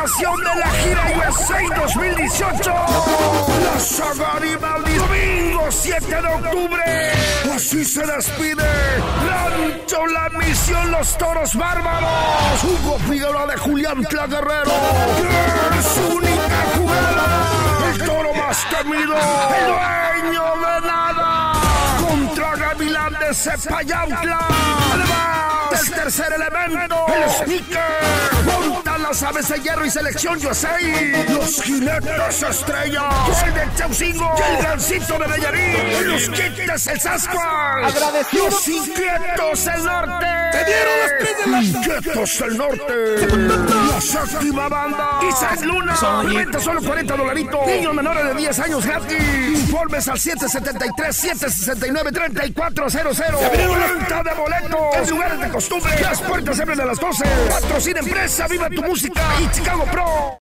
de la gira USA 2018. La saga Garibaldi, domingo 7 de octubre. Así se despide. Rancho La Misión Los Toros Bárbaros. Hugo Figueroa de Julián Tla Guerrero. su única jugada. El toro más temido. El dueño de nada. Contra Gavilán de Cepayautla. Además, el tercer elemento. El sneaker. Aves de hierro y selección USA. Los jinetes estrellas. El de Chaucingo. El gancito de Nayarit. Los quites el Sasquatch. Los inquietos del norte. Te dieron las Inquietos del norte. La séptima banda. Isaac Luna. Renta solo 40 dolaritos. Niños menores de 10 años gratis. Informes al 773-769-3400. Renta de boletos. En lugares de costumbre. Las puertas abren a las 12. Patrocina empresa. Viva tu música. Y Chicago Pro.